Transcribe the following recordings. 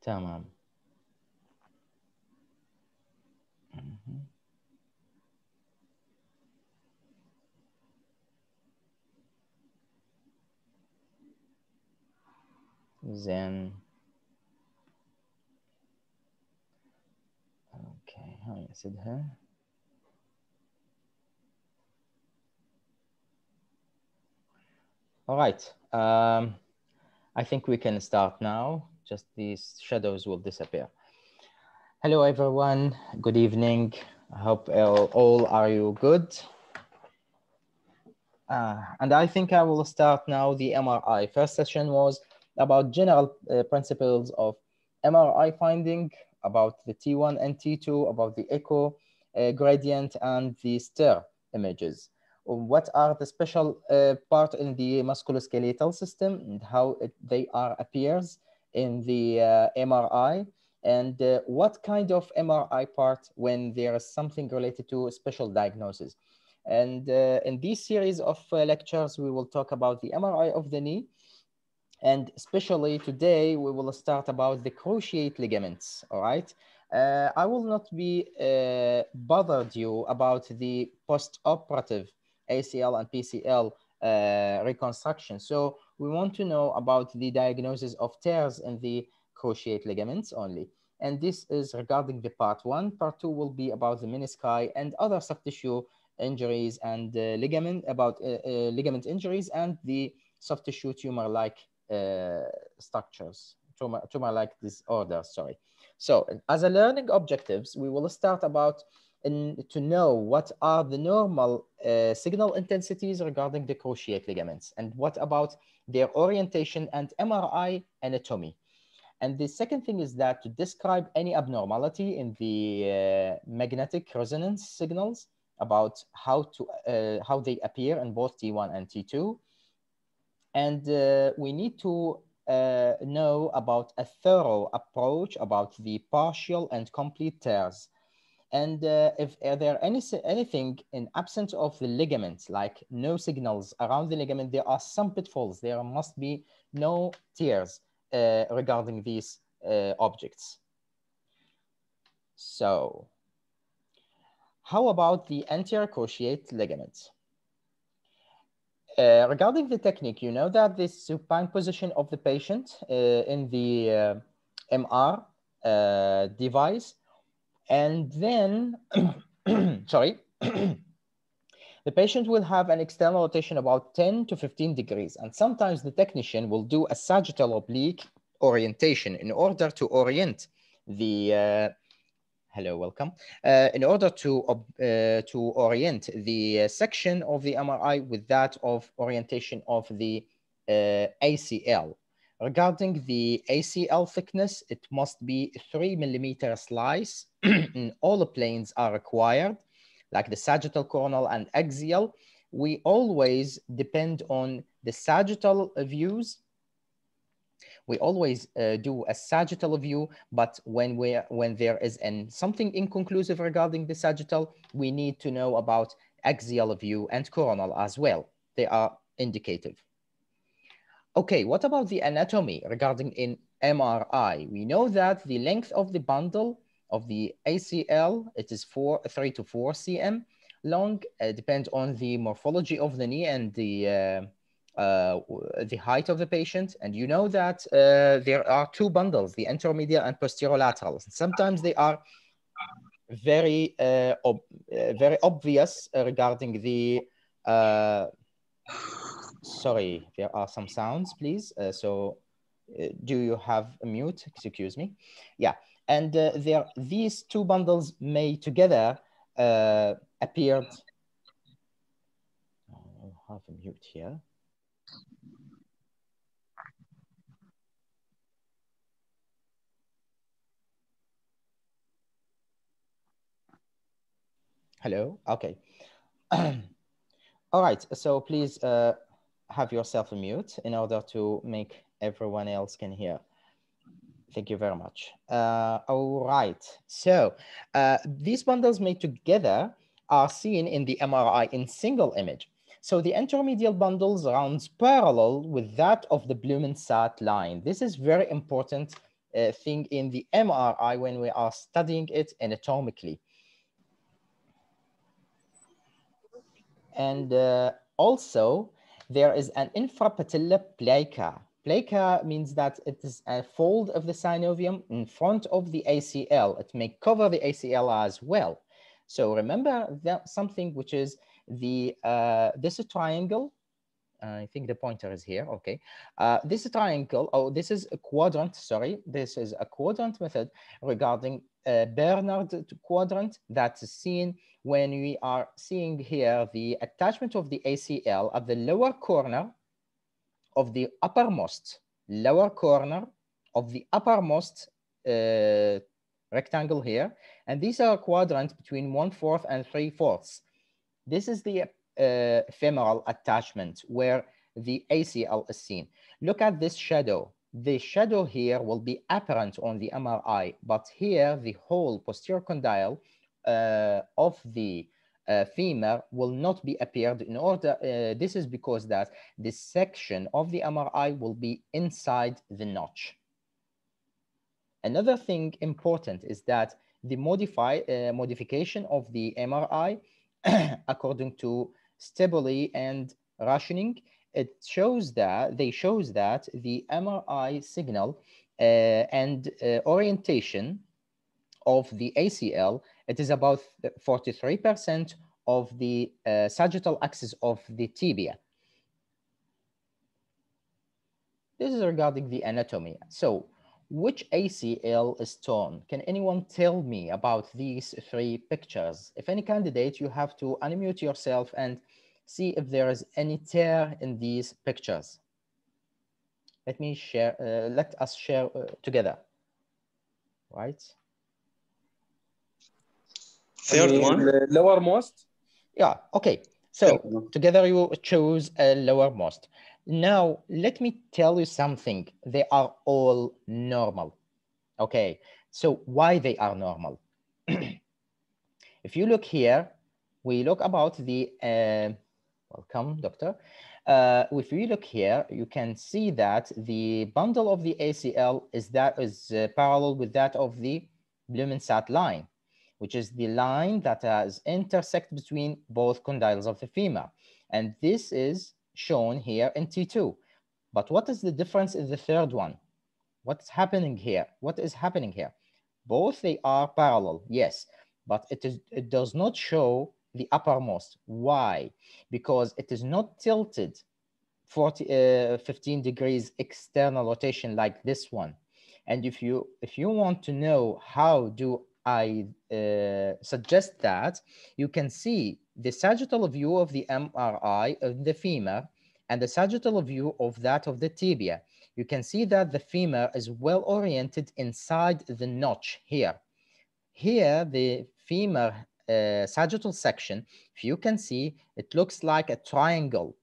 تمام مهم. زين اوكي هاي اسدها All right. Um, I think we can start now. Just these shadows will disappear. Hello, everyone. Good evening. I hope all, are you good. Uh, and I think I will start now the MRI. First session was about general uh, principles of MRI finding, about the T1 and T2, about the echo uh, gradient and the stir images what are the special uh, part in the musculoskeletal system and how it, they are appears in the uh, MRI and uh, what kind of MRI part when there is something related to special diagnosis. And uh, in this series of uh, lectures, we will talk about the MRI of the knee. And especially today, we will start about the cruciate ligaments, all right? Uh, I will not be bothered you about the post-operative ACL and PCL uh, reconstruction. So we want to know about the diagnosis of tears in the cruciate ligaments only. And this is regarding the part one. Part two will be about the menisci and other soft tissue injuries and uh, ligament about uh, uh ligament injuries and the soft tissue tumor-like uh, structures, tumor, tumor-like disorders, sorry. So as a learning objectives, we will start about in, to know what are the normal uh, signal intensities regarding the cruciate ligaments and what about their orientation and MRI anatomy. And the second thing is that to describe any abnormality in the uh, magnetic resonance signals about how to uh, how they appear in both T1 and T2. And uh, we need to uh, know about a thorough approach about the partial and complete tears and uh, if are there any anything in absence of the ligament, like no signals around the ligament, there are some pitfalls. There must be no tears uh, regarding these uh, objects. So how about the anterior cruciate ligament? Uh, regarding the technique, you know that this supine position of the patient uh, in the uh, MR device and then, sorry, the patient will have an external rotation about 10 to 15 degrees. And sometimes the technician will do a sagittal oblique orientation in order to orient the, uh, hello, welcome, uh, in order to, uh, to orient the uh, section of the MRI with that of orientation of the uh, ACL. Regarding the ACL thickness, it must be three millimeter slice. all the planes are required, like the sagittal, coronal, and axial. We always depend on the sagittal views. We always uh, do a sagittal view, but when we when there is an something inconclusive regarding the sagittal, we need to know about axial view and coronal as well. They are indicative. Okay, what about the anatomy regarding in MRI? We know that the length of the bundle of the ACL, it is four, three to four cm long, uh, depends on the morphology of the knee and the, uh, uh, the height of the patient. And you know that uh, there are two bundles, the anteromedial and posterior posterolateral. Sometimes they are very, uh, ob very obvious regarding the sorry, there are some sounds, please. Uh, so uh, do you have a mute? Excuse me. Yeah, and uh, there these two bundles may together uh, appeared. I'll have a mute here. Hello, okay. All right, so please uh, have yourself a mute in order to make everyone else can hear. Thank you very much. Uh, all right. So uh, these bundles made together are seen in the MRI in single image. So the anteromedial bundles runs parallel with that of the Blumensaat line. This is very important uh, thing in the MRI when we are studying it anatomically. And uh, also, there is an infrapatellar plica. Plica means that it is a fold of the synovium in front of the ACL. It may cover the ACL as well. So remember that something which is the, uh, this triangle I think the pointer is here, okay. Uh, this triangle, oh, this is a quadrant, sorry. This is a quadrant method regarding Bernard quadrant that's seen when we are seeing here the attachment of the ACL at the lower corner of the uppermost, lower corner of the uppermost uh, rectangle here. And these are quadrants between one fourth and three fourths. This is the uh, femoral attachment where the ACL is seen. Look at this shadow. The shadow here will be apparent on the MRI, but here the whole posterior condyle uh, of the uh, femur will not be appeared in order. Uh, this is because that this section of the MRI will be inside the notch. Another thing important is that the modify, uh, modification of the MRI according to Stabile and rationing, it shows that they shows that the MRI signal uh, and uh, orientation of the ACL, it is about 43% of the uh, sagittal axis of the tibia. This is regarding the anatomy. So which ACL is torn? Can anyone tell me about these three pictures? If any candidate, you have to unmute yourself and see if there is any tear in these pictures. Let me share, uh, let us share uh, together, right? Third one? Lowermost? Yeah, okay. So together you choose a lowermost. Now, let me tell you something. They are all normal. Okay, so why they are normal? if you look here, we look about the uh, Welcome, doctor. Uh, if we look here, you can see that the bundle of the ACL is that is uh, parallel with that of the Blumensaat line, which is the line that has intersect between both condyles of the femur. And this is shown here in T2. But what is the difference in the third one? What's happening here? What is happening here? Both they are parallel, yes, but it, is, it does not show the uppermost. Why? Because it is not tilted 40, uh, 15 degrees external rotation like this one. And if you if you want to know how do I uh, suggest that, you can see the sagittal view of the MRI of the femur and the sagittal view of that of the tibia. You can see that the femur is well oriented inside the notch here. Here, the femur uh, sagittal section, if you can see, it looks like a triangle.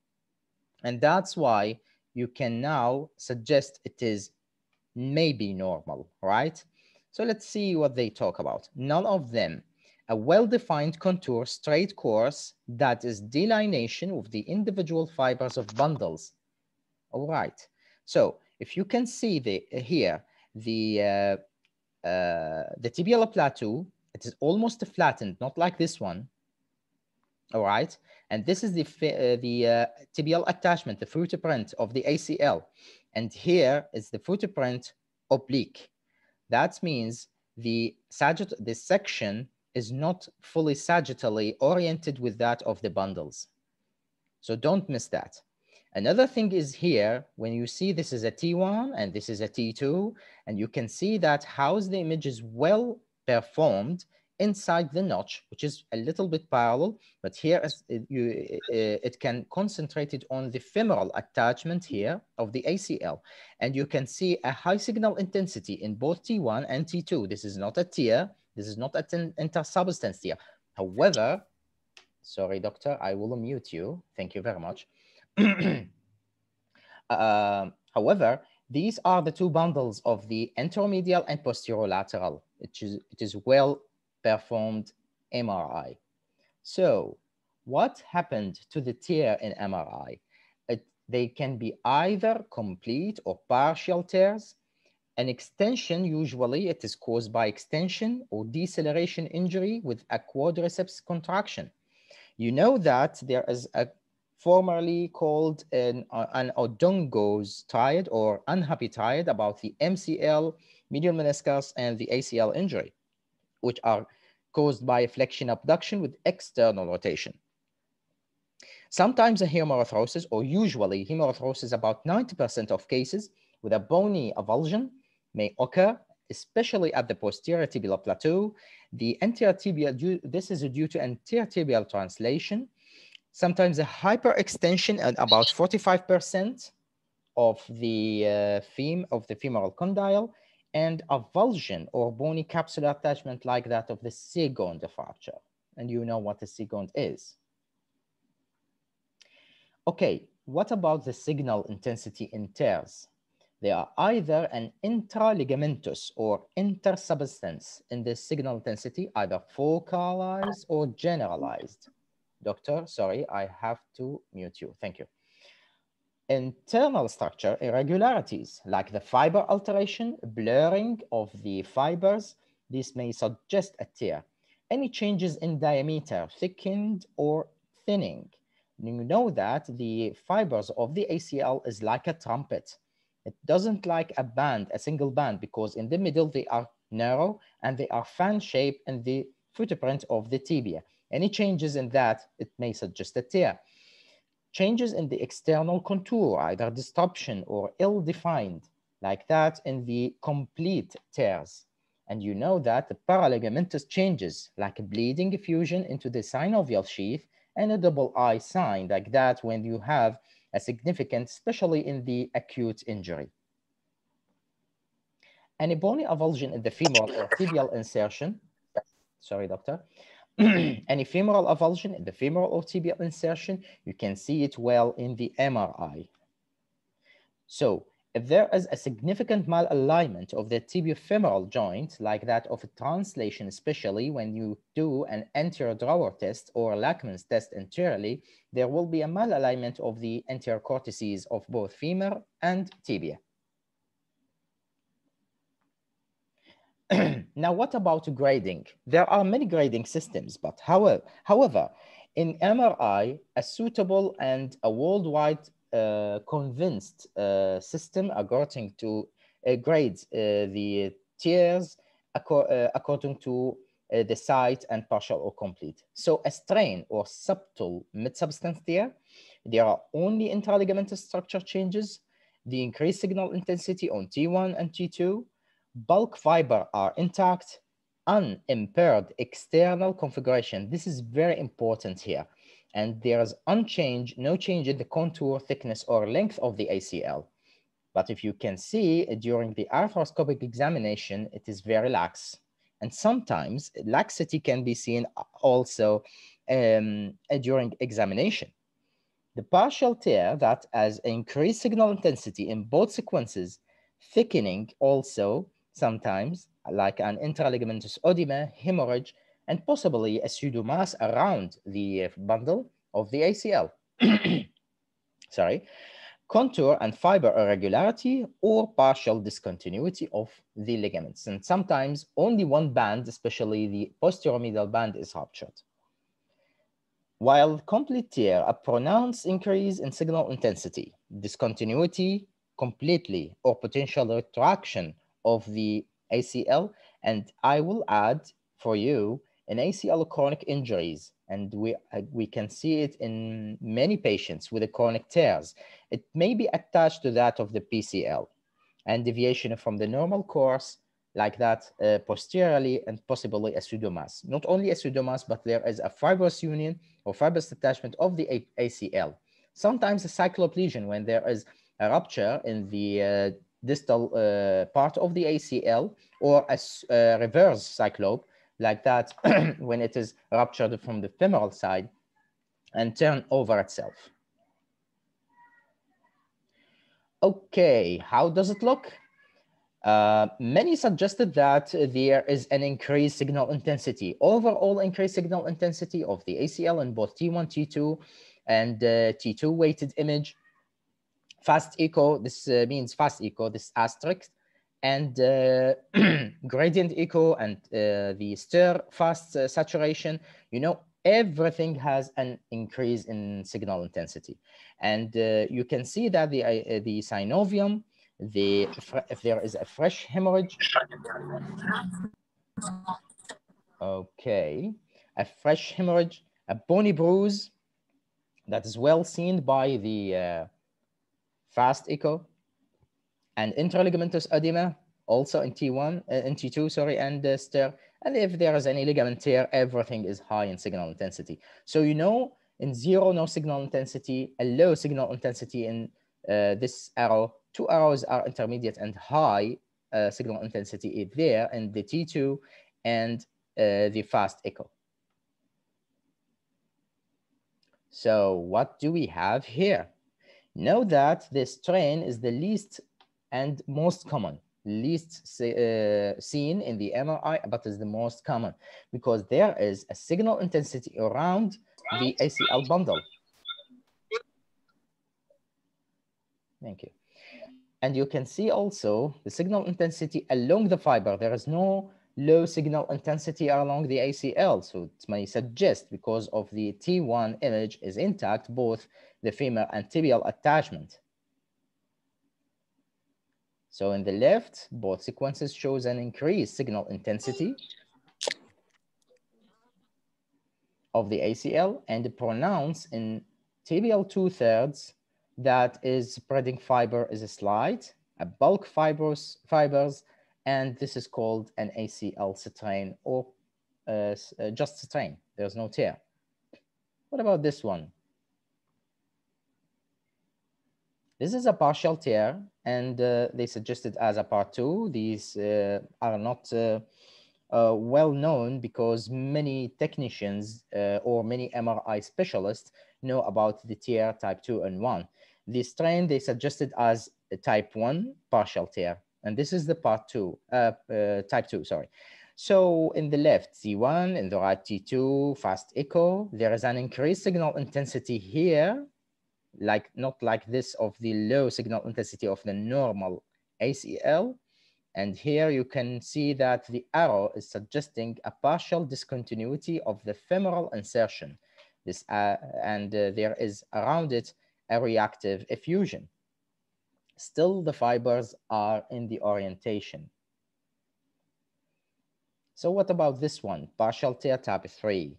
And that's why you can now suggest it is maybe normal, right? So let's see what they talk about. None of them. A well-defined contour straight course that is delineation of the individual fibers of bundles. All right. So if you can see the here, the uh, uh, the tibial plateau it is almost flattened, not like this one. All right. And this is the, uh, the uh, tibial attachment, the footprint of the ACL. And here is the footprint oblique. That means the sagitt the section is not fully sagittally oriented with that of the bundles. So don't miss that. Another thing is here, when you see this is a T1 and this is a T2, and you can see that how the image is well performed inside the notch, which is a little bit parallel, but here it, you, it can concentrate it on the femoral attachment here of the ACL. And you can see a high signal intensity in both T1 and T2. This is not a tear. This is not an intersubstance tear. However, sorry, doctor, I will mute you. Thank you very much. uh, however, these are the two bundles of the anteromedial and posterolateral. It is, it is well performed MRI. So what happened to the tear in MRI? It, they can be either complete or partial tears. An extension, usually it is caused by extension or deceleration injury with a quadriceps contraction. You know that there is a formerly called an, uh, an O'Donoghue's triad or unhappy triad about the MCL, medial meniscus, and the ACL injury, which are caused by flexion abduction with external rotation. Sometimes a hemarthrosis, or usually hemarthrosis about 90% of cases with a bony avulsion may occur, especially at the posterior tibial plateau. The anterior tibial, this is due to anterior tibial translation. Sometimes a hyperextension at about 45% of the uh, fem of the femoral condyle and avulsion or bony capsular attachment like that of the Segond fracture. And you know what the Segond is. Okay, what about the signal intensity in tears? They are either an intraligamentous or intersubstance in the signal intensity, either focalized or generalized. Doctor, sorry, I have to mute you. Thank you. Internal structure irregularities, like the fiber alteration, blurring of the fibers, this may suggest a tear. Any changes in diameter, thickened or thinning, you know that the fibers of the ACL is like a trumpet. It doesn't like a band, a single band, because in the middle they are narrow and they are fan-shaped in the footprint of the tibia. Any changes in that, it may suggest a tear. Changes in the external contour, either disruption or ill-defined, like that in the complete tears. And you know that the paraligamentous changes, like a bleeding effusion into the synovial sheath, and a double I sign like that when you have a significant, especially in the acute injury. Any bony avulsion in the femoral or tibial insertion, sorry, doctor, any femoral avulsion in the femoral or tibial insertion, you can see it well in the MRI. So if there is a significant malalignment of the tibiofemoral joint, like that of a translation, especially when you do an anterior drawer test or Lachman's test anteriorly, there will be a malalignment of the anterior cortices of both femur and tibia. now, what about grading? There are many grading systems, but however, however, in MRI, a suitable and a worldwide uh, convinced uh, system according to uh, grades the tears according to the site and partial or complete. So a strain or subtle mid-substance tear, there are only intraligamentous structure changes, the increased signal intensity on T1 and T2, bulk fiber are intact, unimpaired external configuration. This is very important here and there's unchanged, no change in the contour, thickness, or length of the ACL. But if you can see during the arthroscopic examination, it is very lax. And sometimes laxity can be seen also um, during examination. The partial tear that has increased signal intensity in both sequences, thickening also sometimes, like an intraligamentous oedema, hemorrhage, and possibly a pseudomass around the uh, bundle of the ACL. Sorry, contour and fiber irregularity or partial discontinuity of the ligaments. And sometimes only one band, especially the posterior medial band is ruptured. While complete tear, a pronounced increase in signal intensity, discontinuity completely or potential retraction of the ACL. And I will add for you an ACL chronic injuries, and we, uh, we can see it in many patients with the chronic tears, it may be attached to that of the PCL and deviation from the normal course like that uh, posteriorly and possibly a pseudomass. Not only a pseudomass, but there is a fibrous union or fibrous attachment of the a ACL. Sometimes a cyclope lesion when there is a rupture in the uh, distal uh, part of the ACL or a uh, reverse cyclope like that when it is ruptured from the femoral side and turn over itself. Okay, how does it look? Uh, many suggested that there is an increased signal intensity, overall increased signal intensity of the ACL in both T1, T2, and uh, T2 weighted image. Fast echo, this uh, means fast echo, this asterisk, and uh, gradient echo and uh, the stir fast uh, saturation, you know, everything has an increase in signal intensity. And uh, you can see that the, uh, the synovium, the, if there is a fresh hemorrhage, okay, a fresh hemorrhage, a bony bruise that is well seen by the fast echo, and intraligamentous edema, also in T1, uh, in T2, sorry, and uh, stir. And if there is any ligament tear, everything is high in signal intensity. So you know, in zero, no signal intensity, a low signal intensity in uh, this arrow, two arrows are intermediate and high uh, signal intensity is there in the T2 and uh, the fast echo. So what do we have here? Know that this strain is the least and most common, least uh, seen in the MRI, but is the most common because there is a signal intensity around the ACL bundle. Thank you. And you can see also the signal intensity along the fiber. There is no low signal intensity along the ACL. So it may suggest because of the T1 image is intact, both the femur and tibial attachment. So in the left, both sequences shows an increased signal intensity of the ACL and pronounced in tibial two-thirds that is spreading fiber is a slight, a bulk fibers, fibers, and this is called an ACL strain or uh, uh, just strain. There's no tear. What about this one? This is a partial tear, and uh, they suggested as a part two. These uh, are not uh, uh well known because many technicians uh, or many MRI specialists know about the tear type 2 and 1. This strain they suggested as a type 1 partial tear, and this is the part 2, uh, type 2, sorry. So in the left, T1, in the right, T2, fast echo, there is an increased signal intensity here like not like this of the low signal intensity of the normal ACL. And here you can see that the arrow is suggesting a partial discontinuity of the femoral insertion. This, uh, and uh, there is around it a reactive effusion. Still, the fibers are in the orientation. So what about this one, partial tear type 3?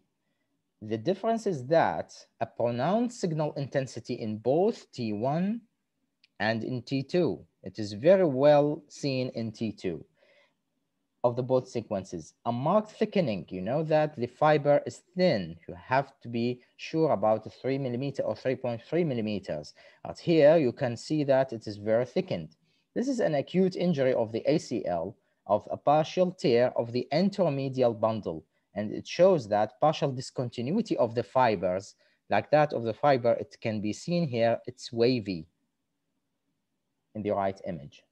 The difference is that a pronounced signal intensity in both T1 and in T2. It is very well seen in T2 of the both sequences. A marked thickening, you know that the fiber is thin. You have to be sure about the 3 millimeter or 3.3 millimeters. But here you can see that it is very thickened. This is an acute injury of the ACL of a partial tear of the anteromedial bundle and it shows that partial discontinuity of the fibers, like that of the fiber, it can be seen here, it's wavy in the right image.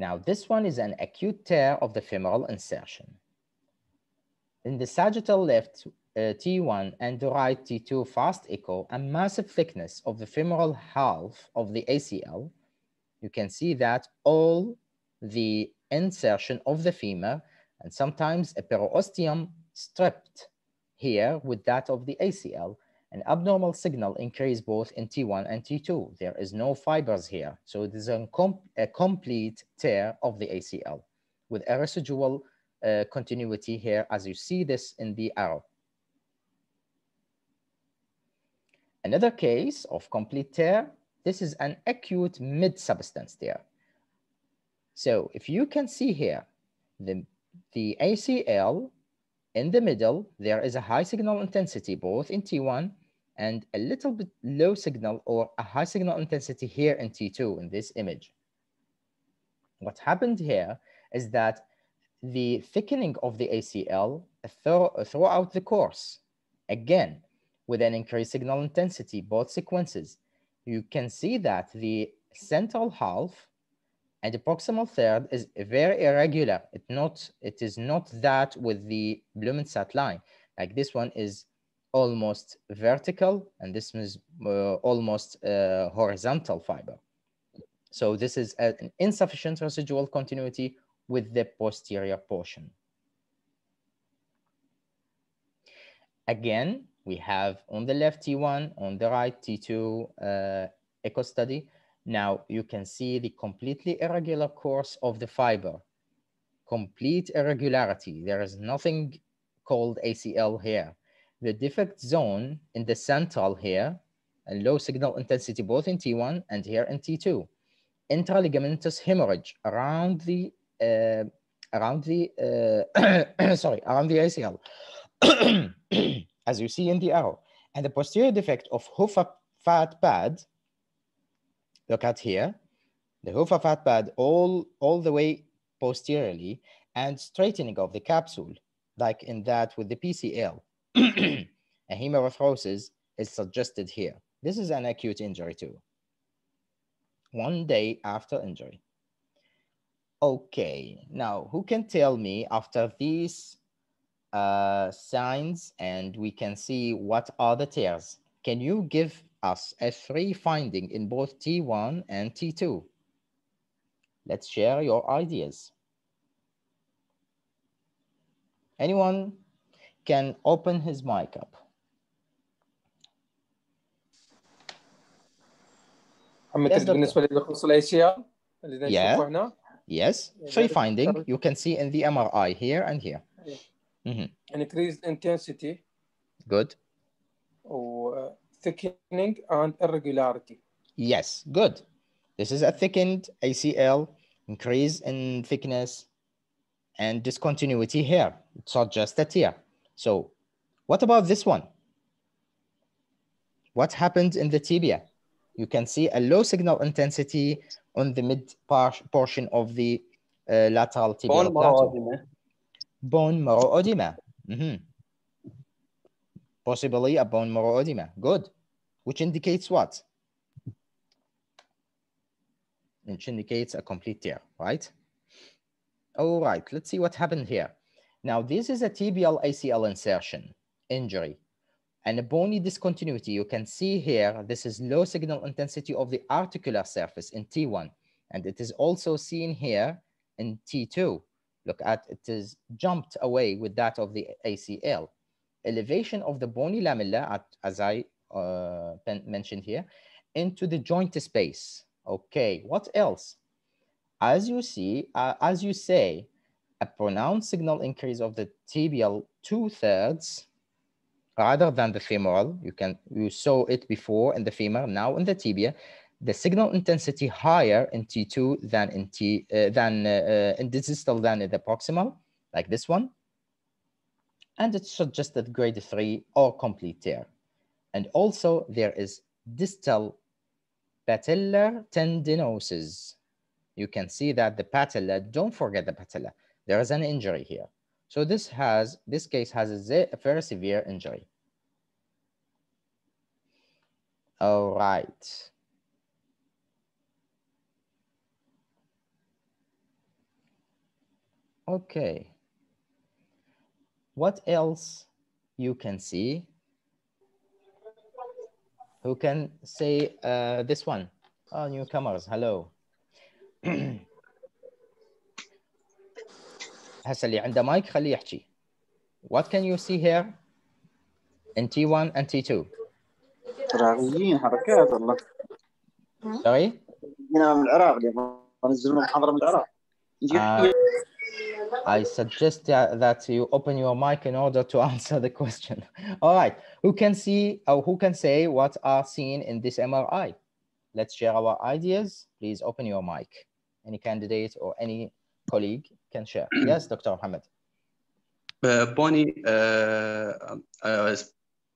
Now, this one is an acute tear of the femoral insertion. In the sagittal left uh, T1 and the right T2 fast echo, a massive thickness of the femoral half of the ACL, you can see that all the insertion of the femur and sometimes a periosteum stripped here with that of the ACL. An abnormal signal increase both in T1 and T2. There is no fibers here. So it is a, com a complete tear of the ACL with a residual uh, continuity here as you see this in the arrow. Another case of complete tear, this is an acute mid-substance tear. So if you can see here, the the ACL in the middle, there is a high signal intensity both in T1 and a little bit low signal or a high signal intensity here in T2 in this image. What happened here is that the thickening of the ACL throughout the course, again, with an increased signal intensity, both sequences, you can see that the central half and the proximal third is very irregular. It not it is not that with the Blumensaat line. Like this one is almost vertical, and this is uh, almost uh, horizontal fiber. So this is an insufficient residual continuity with the posterior portion. Again, we have on the left T1, on the right T2 uh, echo study. Now you can see the completely irregular course of the fiber. Complete irregularity. There is nothing called ACL here. The defect zone in the central here, a low signal intensity both in T1 and here in T2. Intraligamentous hemorrhage around the uh, around the uh, sorry around the ACL. as you see in the arrow. And the posterior defect of Hoffa fat pad, look at here, the Hoffa fat pad all, all the way posteriorly and straightening of the capsule, like in that with the PCL. A hemarthrosis is suggested here. This is an acute injury too. One day after injury. Okay, now who can tell me after these uh, signs and we can see what are the tears. Can you give us a free finding in both T1 and T2? Let's share your ideas. Anyone can open his mic up. محمد بالنسبه اللي يخص الاي سي ار اللي نشوفه هنا Yes, three finding you can see in the MRI here and here. Mm-hmm. Increased intensity. Good. Or thickening and irregularity. Yes, good. This is a thickened ACL, increase in thickness, and discontinuity here. It's not just a tear. So what about this one? What happened in the tibia? You can see a low signal intensity on the mid portion of the uh, lateral tibial plateau bone marrow edema. Mm -hmm. Possibly a bone marrow edema. Good. Which indicates what? Which indicates a complete tear, right? All right, let's see what happened here. Now, this is a tibial ACL insertion injury and a bony discontinuity. You can see here, this is low signal intensity of the articular surface in T1. And it is also seen here in T2 look at, it is jumped away with that of the ACL. Elevation of the bony lamella, at, as I uh, mentioned here, into the joint space. Okay, what else? As you see, uh, as you say, a pronounced signal increase of the tibial two-thirds rather than the femoral. You can you saw it before in the femur, now in the tibia the signal intensity higher in T2 than in T uh, than uh, uh, in distal than in the proximal, like this one. And it suggested grade three or complete tear. And also there is distal patellar tendinosis. You can see that the patella, don't forget the patella, there is an injury here. So this has, this case has a, very severe injury. All right. Okay. What else you can see? Who can say uh, this one? Oh, newcomers, hello. هسه اللي عنده مايك خليه يحكي. What can you see here in T1 and T2? عراقيين حركات والله. Sorry? هنا من العراق ينزلون محاضرة من العراق. Uh, I suggest that you open your mic in order to answer the question. All right, who can see or who can say what are seen in this MRI? Let's share our ideas. Please open your mic. Any candidate or any colleague can share. yes, Dr. Mohammed. بوني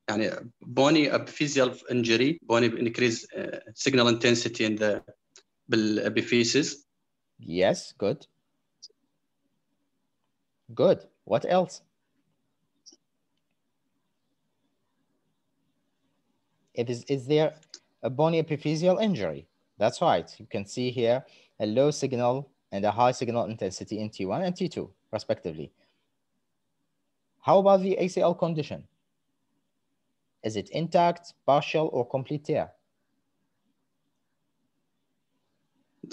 يعني بوني epiphyseal injury بوني increase uh, signal intensity in the بالepiphysis yes good Good. What else? It is, is there a bony epiphyseal injury? That's right. You can see here a low signal and a high signal intensity in T1 and T2, respectively. How about the ACL condition? Is it intact, partial, or complete tear?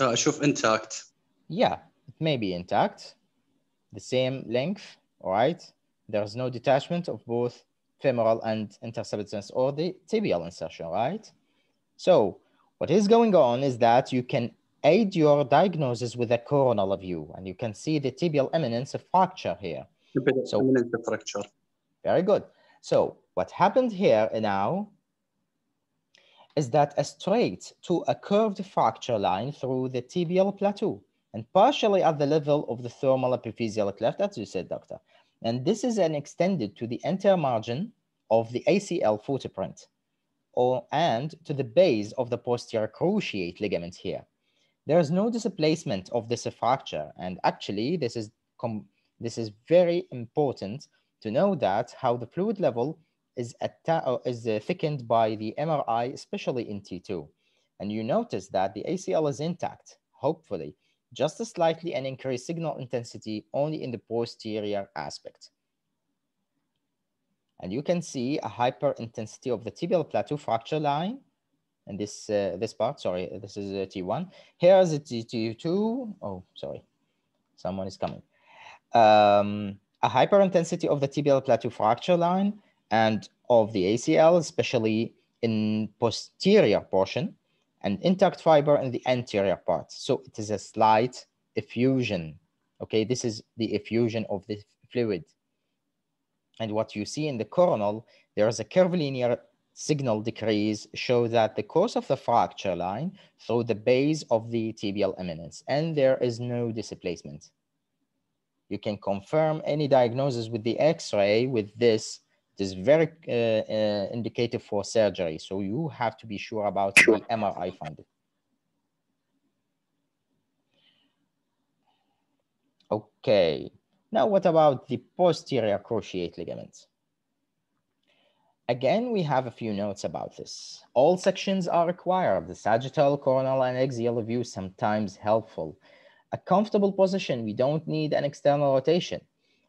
لا اشوف intact Yeah, it may be intact, the same length, all right? There's no detachment of both femoral and intersubstantial or the tibial insertion, right? So what is going on is that you can aid your diagnosis with a coronal view and you can see the tibial eminence of fracture here. so eminence fracture very good so what happened here now is that a straight to a curved fracture line through the tibial plateau and partially at the level of the thermal epiphyseal cleft, as you said, doctor. And this is an extended to the entire margin of the ACL footprint or, and to the base of the posterior cruciate ligament here. There is no displacement of this fracture. And actually, this is, this is very important to know that how the fluid level is, is uh, thickened by the MRI, especially in T2. And you notice that the ACL is intact, hopefully, just a slightly and increased signal intensity only in the posterior aspect. And you can see a hyper intensity of the tibial plateau fracture line. And this uh, this part, sorry, this is a T1. Here is a T2. Oh, sorry, someone is coming. Um, a hyper intensity of the tibial plateau fracture line and of the ACL, especially in posterior portion and intact fiber in the anterior part. So it is a slight effusion. Okay, this is the effusion of the fluid. And what you see in the coronal, there is a curvilinear signal decrease show that the course of the fracture line through the base of the tibial eminence and there is no displacement. You can confirm any diagnosis with the x-ray with this it is very uh, uh, indicative for surgery. So you have to be sure about the MRI finding. Okay, now what about the posterior cruciate ligaments? Again, we have a few notes about this. All sections are required. The sagittal, coronal, and axial view sometimes helpful. A comfortable position, we don't need an external rotation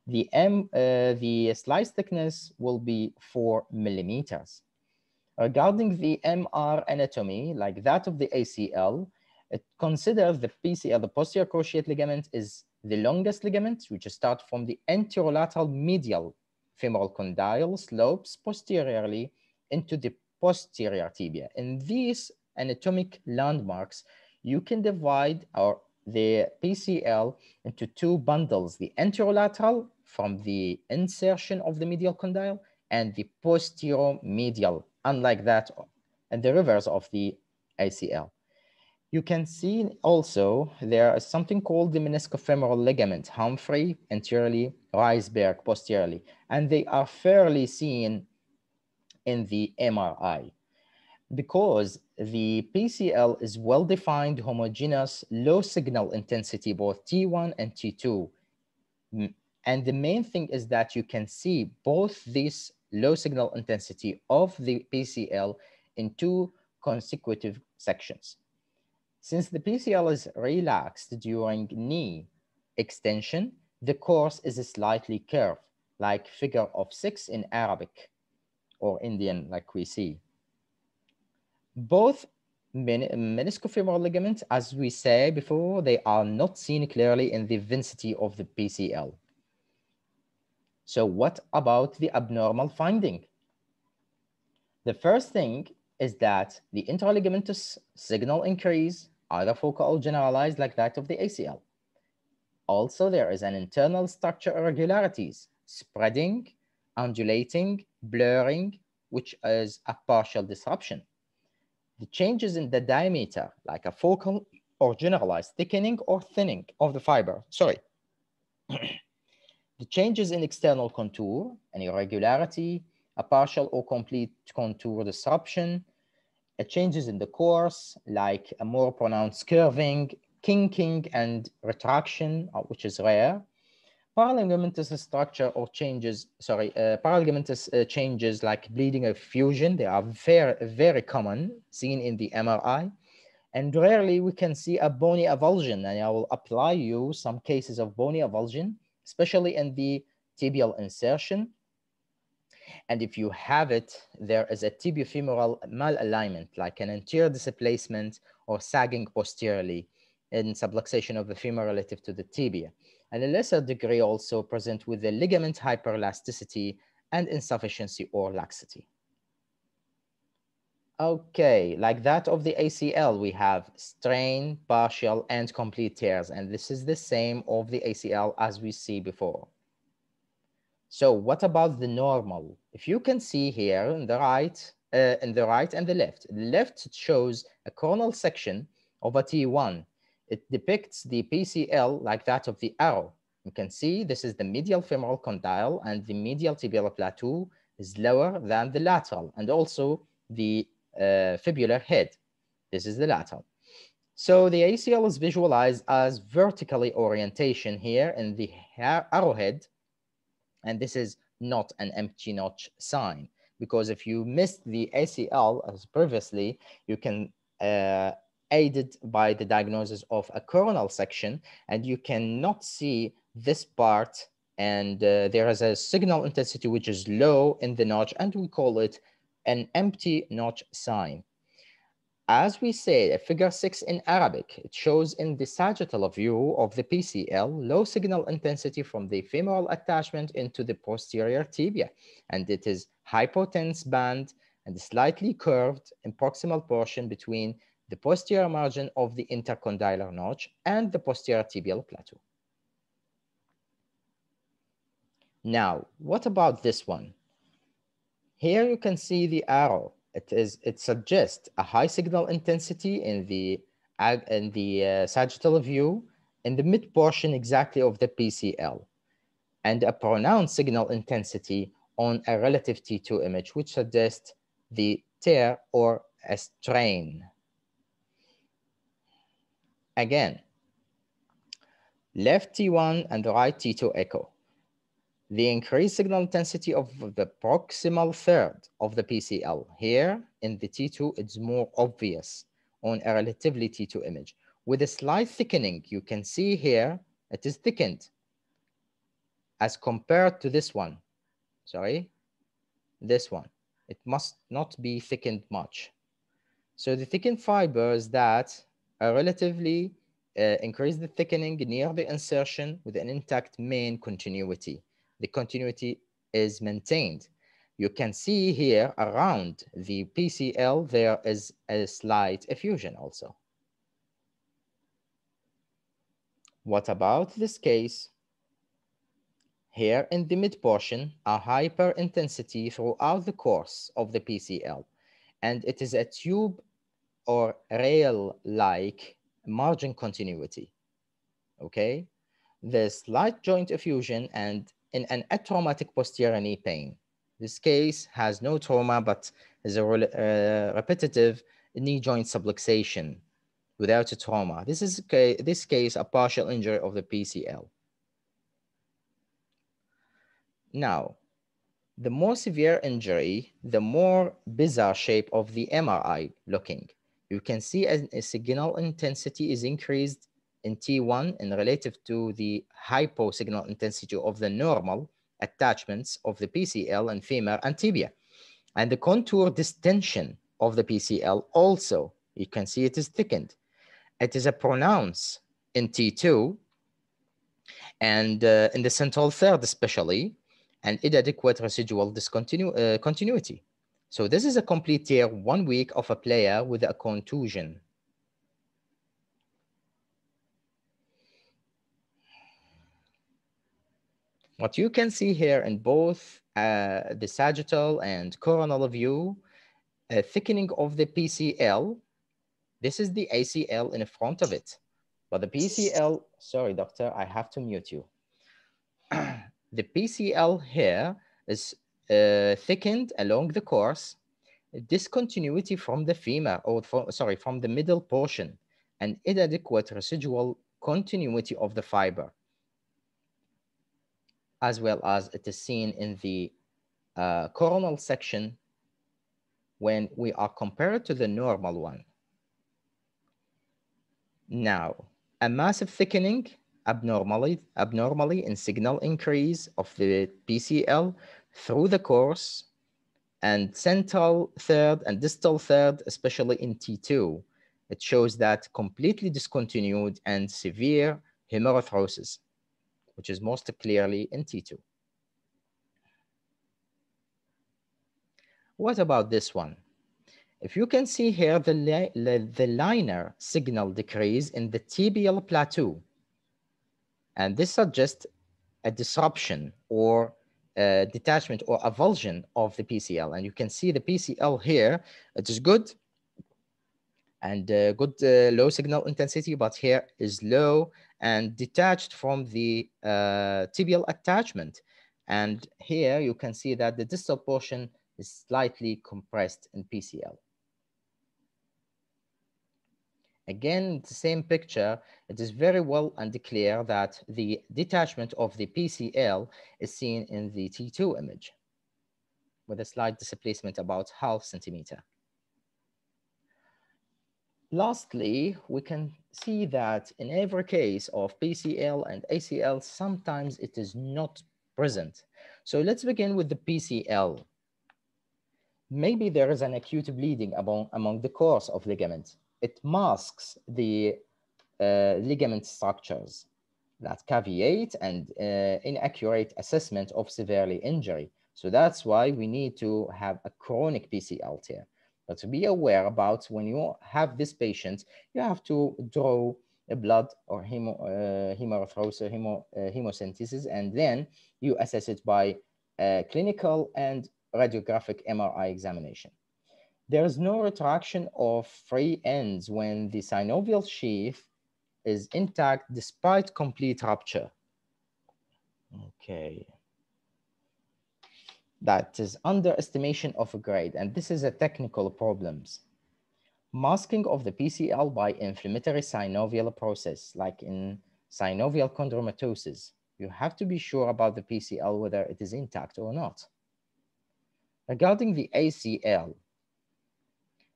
the M, uh, the slice thickness will be four millimeters. Regarding the MR anatomy, like that of the ACL, it considers the PCL, the posterior cruciate ligament, is the longest ligament, which starts from the anterolateral medial femoral condyle, slopes posteriorly into the posterior tibia. In these anatomic landmarks, you can divide our the PCL into two bundles, the anterolateral from the insertion of the medial condyle and the posterior-medial, unlike that and the reverse of the ACL. You can see also there is something called the meniscofemoral ligament, Humphrey anteriorly, Wrisberg posteriorly, and they are fairly seen in the MRI because the PCL is well-defined, homogeneous, low signal intensity, both T1 and T2. And the main thing is that you can see both this low signal intensity of the PCL in two consecutive sections. Since the PCL is relaxed during knee extension, the course is slightly curved, like figure of six in Arabic or Indian, like we see. Both men meniscofemoral ligaments, as we say before, they are not seen clearly in the vicinity of the PCL. So what about the abnormal finding? The first thing is that the interligamentous signal increase, either focal or generalized like that of the ACL. Also, there is an internal structure irregularities, spreading, undulating, blurring, which is a partial disruption the changes in the diameter, like a focal or generalized thickening or thinning of the fiber, sorry. the changes in external contour, an irregularity, a partial or complete contour disruption, changes in the course, like a more pronounced curving, kinking, and retraction, uh, which is rare, Paraligamentous structure or changes, sorry, uh, paraligamentous uh, changes like bleeding or fusion, they are very, very common, seen in the MRI. And rarely we can see a bony avulsion, and I will apply you some cases of bony avulsion, especially in the tibial insertion. And if you have it, there is a tibiofemoral malalignment, like an anterior displacement or sagging posteriorly in subluxation of the femur relative to the tibia, and a lesser degree also present with the ligament hyperelasticity and insufficiency or laxity. Okay, like that of the ACL, we have strain, partial, and complete tears, and this is the same of the ACL as we see before. So what about the normal? If you can see here in the right, uh, in the right and the left, the left shows a coronal section of a T1. It depicts the PCL like that of the arrow. You can see this is the medial femoral condyle and the medial tibial plateau is lower than the lateral and also the uh, fibular head. This is the lateral. So the ACL is visualized as vertically orientation here in the arrowhead. And this is not an empty notch sign because if you missed the ACL as previously, you can uh, aided by the diagnosis of a coronal section and you cannot see this part and uh, there is a signal intensity which is low in the notch and we call it an empty notch sign. As we say, figure six in Arabic, it shows in the sagittal view of the PCL low signal intensity from the femoral attachment into the posterior tibia, and it is hypotense band and slightly curved in proximal portion between the posterior margin of the intercondylar notch and the posterior tibial plateau. Now, what about this one? Here you can see the arrow. It is it suggests a high signal intensity in the in the uh, sagittal view in the mid portion exactly of the PCL, and a pronounced signal intensity on a relative T2 image, which suggests the tear or a strain. Again, left T1 and right T2 echo the increased signal intensity of the proximal third of the PCL. Here in the T2, it's more obvious on a relatively T2 image. With a slight thickening, you can see here, it is thickened as compared to this one. Sorry, this one. It must not be thickened much. So the thickened fibers that are relatively uh, increase the thickening near the insertion with an intact main continuity the continuity is maintained. You can see here around the PCL, there is a slight effusion also. What about this case? Here in the mid portion, a hyper intensity throughout the course of the PCL, and it is a tube or rail-like margin continuity, okay? The slight joint effusion and in an atraumatic posterior knee pain. This case has no trauma, but is a uh, repetitive knee joint subluxation without a trauma. This is this case a partial injury of the PCL. Now, the more severe injury, the more bizarre shape of the MRI looking. You can see a, a signal intensity is increased in T1 in relative to the hypo signal intensity of the normal attachments of the PCL and femur and tibia. And the contour distension of the PCL also, you can see it is thickened. It is a pronounce in T2 and uh, in the central third especially, and inadequate residual discontinu uh, continuity. So this is a complete tear one week of a player with a contusion. What you can see here in both uh, the sagittal and coronal view, a thickening of the PCL. This is the ACL in front of it. But the PCL, sorry, doctor, I have to mute you. the PCL here is uh, thickened along the course, discontinuity from the femur, or sorry, from the middle portion, and inadequate residual continuity of the fiber as well as it is seen in the uh, coronal section when we are compared to the normal one. Now, a massive thickening abnormally, abnormally in signal increase of the PCL through the course and central third and distal third, especially in T2. It shows that completely discontinued and severe hemarthrosis, which is most clearly in T2. What about this one? If you can see here, the, the liner signal decrease in the tibial plateau. And this suggests a disruption or a detachment or avulsion of the PCL. And you can see the PCL here, it is good and uh, good uh, low signal intensity, but here is low and detached from the uh, tibial attachment. And here you can see that the distal portion is slightly compressed in PCL. Again, the same picture, it is very well and clear that the detachment of the PCL is seen in the T2 image with a slight displacement about half centimeter. Lastly, we can see that in every case of PCL and ACL, sometimes it is not present. So let's begin with the PCL. Maybe there is an acute bleeding among, among the course of ligaments it masks the uh, ligament structures that caveate and uh, inaccurate assessment of severely injury. So that's why we need to have a chronic PCL tear. But to be aware about when you have this patient, you have to draw a blood or hemo, uh, hemoerythrosis, hemo, uh, and then you assess it by clinical and radiographic MRI examination. There is no retraction of free ends when the synovial sheath is intact despite complete rupture. Okay. That is underestimation of a grade, and this is a technical problems. Masking of the PCL by inflammatory synovial process, like in synovial chondromatosis, you have to be sure about the PCL, whether it is intact or not. Regarding the ACL,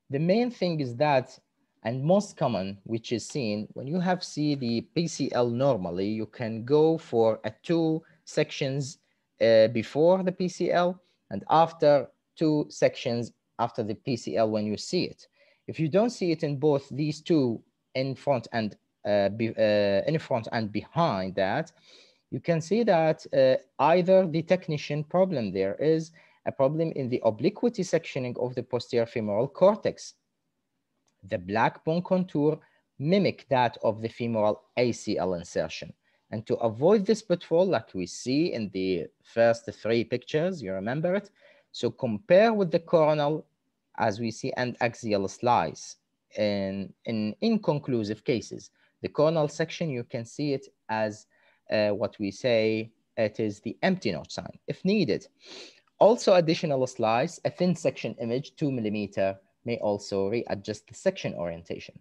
the main thing is that, and most common, which is seen, when you have see the PCL normally, you can go for a two sections uh, before the PCL and after two sections after the PCL when you see it. If you don't see it in both these two in front and uh, be, uh, in front and behind that, you can see that uh, either the technician problem there is a problem in the obliquity sectioning of the posterior femoral cortex. The black bone contour mimic that of the femoral ACL insertion. And to avoid this pitfall, like we see in the first three pictures, you remember it? So compare with the coronal, as we see, and axial slice. In, in inconclusive cases, the coronal section, you can see it as uh, what we say, it is the empty notch sign, if needed. Also additional slice, a thin section image, two millimeter, may also readjust the section orientation.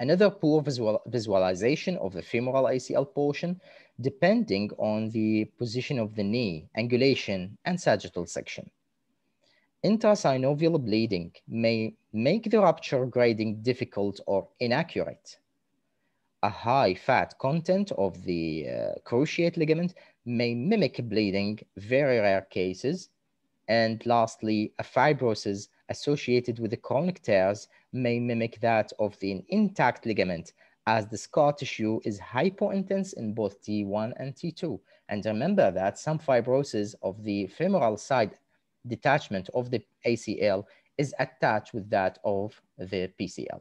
Another poor visual, visualization of the femoral ACL portion, depending on the position of the knee, angulation, and sagittal section. Intrasynovial bleeding may make the rupture grading difficult or inaccurate. A high fat content of the uh, cruciate ligament may mimic bleeding, very rare cases. And lastly, a fibrosis associated with the chronic tears may mimic that of the intact ligament as the scar tissue is hypointense in both T1 and T2. And remember that some fibrosis of the femoral side detachment of the ACL is attached with that of the PCL.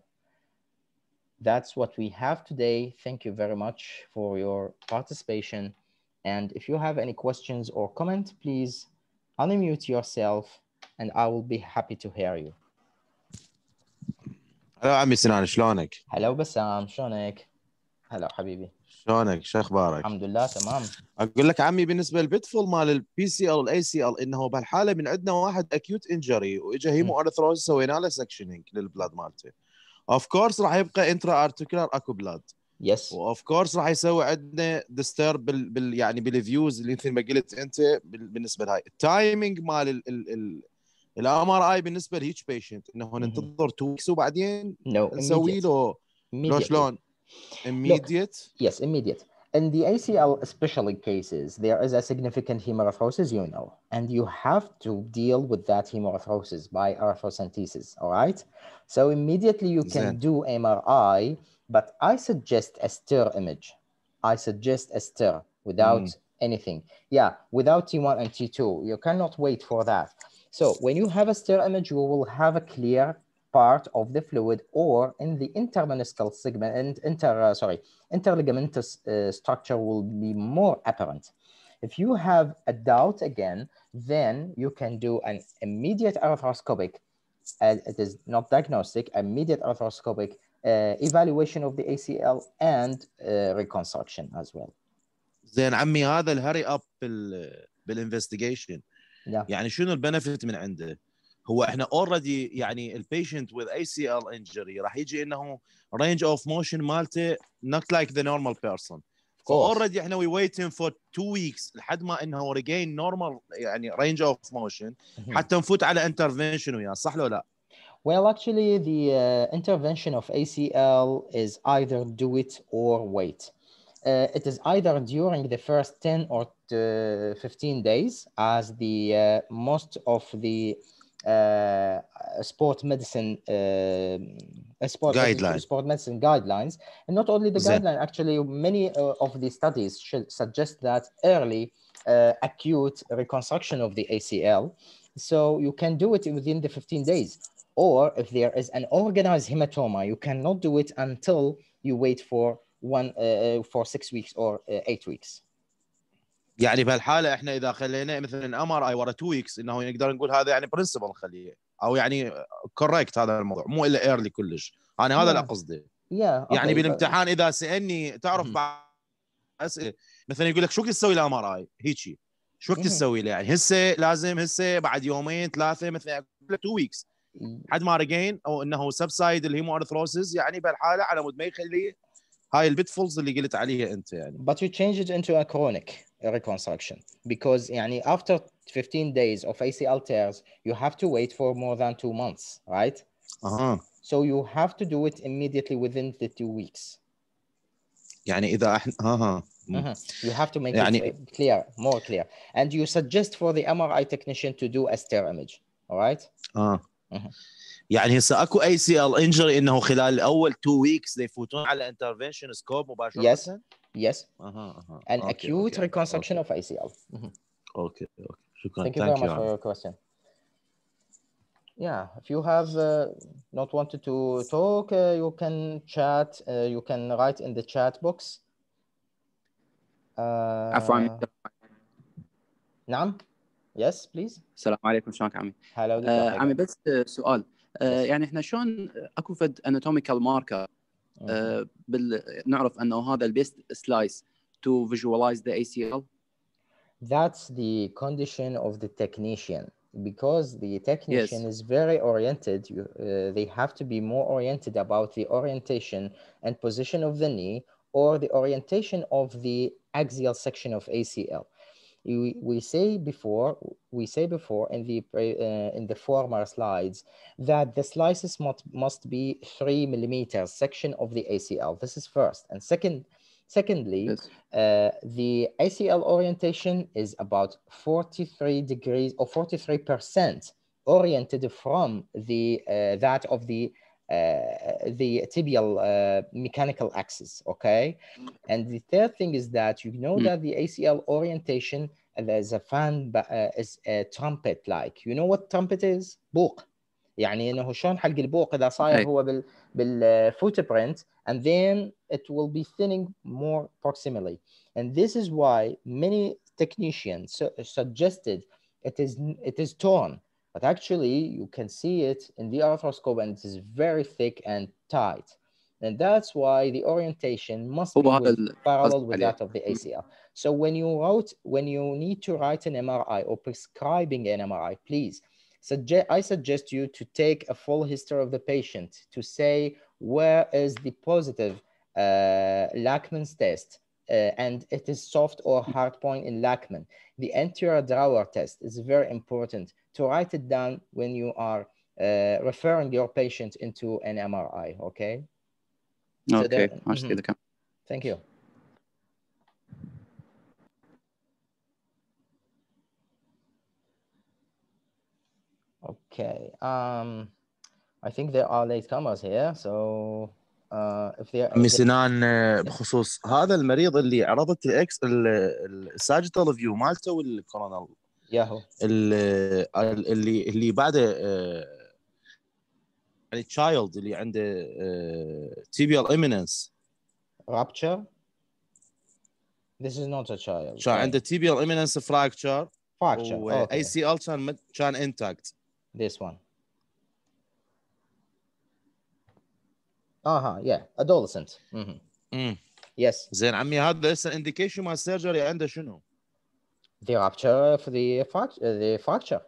That's what we have today. Thank you very much for your participation. And if you have any questions or comment, please unmute yourself and I will be happy to hear you. هلا عمي سنان شلونك؟ هلا وبسام شلونك؟ هلا حبيبي شلونك؟ شو أخبارك؟ الحمد لله تمام أقول لك عمي بالنسبة للبيتفول مال البي سي ال والاي سي ال إنه بهالحالة من عندنا واحد اكيوت انجري وإجا هيمو ارثروز سوينا له سكشننج للبلاد مالته اوف كورس راح يبقى انترا ارتكولار اكو بلاد يس واوف كورس راح يسوي عندنا ديسترب بال, بال يعني بالفيوز اللي مثل ما قلت أنت بالنسبة لهاي التايمينج مال ال ال الام ار اي بالنسبه لهيج بيشنت انه ننتظر تو ويكس وبعدين no, نسوي له لو شلون immediate yes immediate in the ACL especially cases, there is a significant hemarthrosis, you know, and you have to deal with that hemarthrosis by arthrocentesis. all right? So immediately you can do MRI, but I suggest a STIR image. I suggest a STIR without mm. anything. Yeah, without T1 and T2. You cannot wait for that. So when you have a STIR image, you will have a clear part of the fluid or in the intermeniscal segment and inter, uh, sorry, interligamentous uh, structure will be more apparent. If you have a doubt again, then you can do an immediate arthroscopic, and it is not diagnostic, immediate arthroscopic uh, evaluation of the ACL and uh, reconstruction as well. زين عمي هذا الهري up بال investigation Yeah. يعني شنو البنفيت من عنده؟ هو احنا اوريدي يعني البيشنت وذ اي سي ال انجري راح يجي انه رينج اوف موشن مالته not like the normal person Of course. already احنا we waiting for two weeks لحد ما انه regain normal يعني range of motion Mhm. حتى نفوت على intervention وياه صح لو لا؟ Well, actually, the uh, intervention of ACL is either do it or wait. Uh, it is either during the first 10 or uh, 15 days, as the uh, most of the uh, sport medicine uh, sport Guideline. sport medicine guidelines, and not only the guideline. Actually, many uh, of the studies should suggest that early uh, acute reconstruction of the ACL. So you can do it within the 15 days or if there is an organized hematoma, you cannot do it until you wait for one uh, for six weeks or uh, eight weeks. يعني بهالحالة إحنا إذا خلينا مثلا ام ار اي ورا تو ويكس إنه نقدر نقول هذا يعني برنسبل نخليه أو يعني كوريكت هذا الموضوع مو إلا ايرلي كلش أنا هذا اللي. قصدي Yeah. يعني okay, بالامتحان إذا سألني تعرف. بعض اسئله مثلا يقول لك شو وقت تسوي الام ار اي هيجي شو وقت. تسوي له يعني هسه لازم هسه بعد يومين ثلاثة مثلا أقول لك تو ويكس لحد ما ريجين أو إنه سبسايد الهيمو ارثروسيس يعني بهالحالة على مود ما يخلي هاي البيتفولز اللي قلت عليها انت يعني but you change it into a chronic reconstruction because يعني after 15 days of ACL tears you have to wait for more than two months right uh-huh. so you have to do it immediately within the two weeks يعني اذا احنا Uh-huh. You have to make يعني... it clear, more clear. And you suggest for the MRI technician to do a STIR image, all right? Uh. Uh-huh. يعني هسه اكو اي سي ال انجري انه خلال اول تو ويكس يفوتون على انترفنشن سكوب مباشره Yes. Yes. أها أها An أوكي، acute reconstruction أوكي. of ACL. Mhm. أوكي أوكي شكرا Thank you very much for your question. Yeah, if you have uh, not wanted to talk, uh, you can chat, uh, you can write in the chat box. Uh, عفوا نعم. Yes, please. السلام عليكم شلونك عمي؟ آه Hagar. عمي بس آه، سؤال آه. يعني احنا شلون اكو فد اناتوميكال ماركر Mhm. آه بال... نعرف انه هذا البيست سلايس تو فيجواليز ذا اي سي ال That's the condition of the technician because the technician is very oriented. You, uh, they have to be more oriented about the orientation and position of the knee or the orientation of the axial section of ACL. We, we say before we say before in the uh, in the former slides that the slices must must be three millimeters section of the ACL. This is first, and second, secondly, Yes. uh, the ACL orientation is about 43 degrees or 43% oriented from the uh, that of the the tibial uh, mechanical axis. Okay, and the third thing is that you know Mm. that the ACL orientation uh, there's a fan ba- uh, is a trumpet like. You know what trumpet is? بوق. يعني انه شلون حق البوق اذا صاير أي. هو بال بالفوتبرنت and then it will be thinning more proximally. And this is why many technicians su- suggested it is it is torn, but actually you can see it in the arthroscope and it is very thick and tight. And that's why the orientation must be with parallel with that of the mm-hmm. ACL. So when you wrote, when you need to write an MRI or prescribing an MRI, please, suggest, I suggest you to take a full history of the patient to say, where is the positive uh, Lachman's test? Uh, and it is soft or hard point in Lachman. The anterior drawer test is very important to write it down when you are uh, referring your patient into an MRI, okay? Okay, so that, mm -hmm. Thank you. Okay. Um, I think there are latecomers here, so there عمي سنان آه، بخصوص هذا المريض اللي عرضت الاكس الساجيتال فيو مالته والكورونال ياهو ال- اللي اللي بعده آه، يعني تشايلد اللي عنده تيبيال ايميننس rupture. This is not a child. كان. عنده تيبيال ايميننس فراكتشر fracture. واي Okay. سي ال كان كان انتاكت This one. Uh-huh, yeah, adolescent. Mhm. Yes, زين عمي هذا هسه الانديكيشن مال السيرجري عنده شنو؟ the rupture for the fracture. The fracture.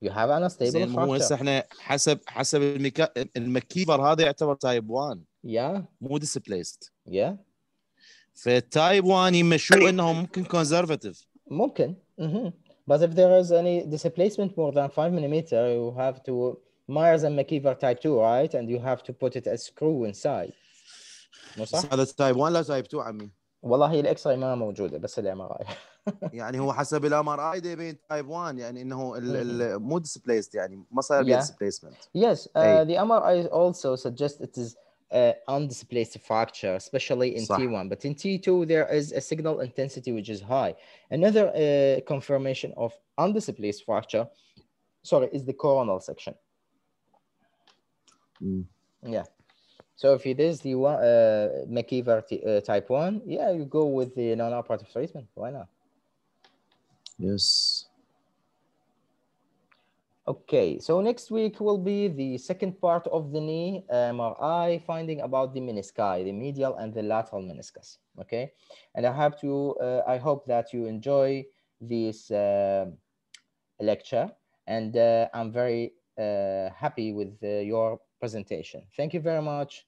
You have an unstable زين مو هسه fracture. احنا حسب حسب الميكا... المكيفر هذا يعتبر تايب 1 Yeah, مو ديسبليست yeah. فالتايب 1 يمشوه انه ممكن كونزرفاتيف ممكن. Mhm. But if there is any displacement more than five millimeter, you have to Myers and McKeever type 2, right? And you have to put it a screw inside. مو صح؟ بس هذا تايب 1 لا تايب 2 عمي والله هي الاكس راي ما موجوده بس الام ار اي يعني هو حسب الام ار اي يبين تايب 1 يعني انه ال- مم. ال- مو ديسبليست يعني ما صار بيه Yeah. ديسبليسمنت Yes, uh, Hey. the MRI also suggests it is uh, undisplaced fracture, especially in صح. T1. But in T2, there is a signal intensity which is high. Another uh, confirmation of undisplaced fracture, sorry, is the coronal section. Yeah. So if it is the one, uh, McKeever t- uh, type 1, yeah, you go with the non-operative treatment. Why not? Yes. Okay, so next week will be the second part of the knee MRI, finding about the menisci, the medial and the lateral meniscus. Okay, and I have to, uh, I hope that you enjoy this uh, lecture, and uh, I'm very uh, happy with uh, your presentation. Thank you very much.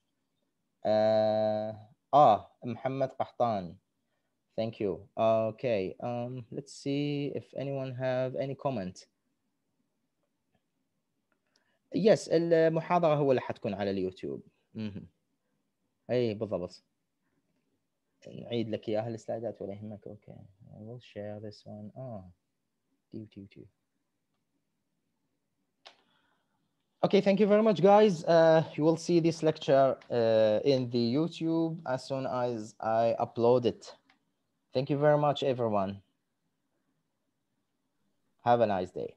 Uh, ah, Muhammad Qahtan. Thank you. Okay, um, let's see if anyone have any comment. يس المحاضرة هو اللي حتكون على اليوتيوب مهم. اي بالضبط نعيد لك اياها السلايدات ولا يهمك اوكي I will share this one اه ديو ديو ديو Okay, thank you very much, guys. Uh, you will see this lecture uh, in the YouTube as soon as I upload it. Thank you very much, everyone. Have a nice day.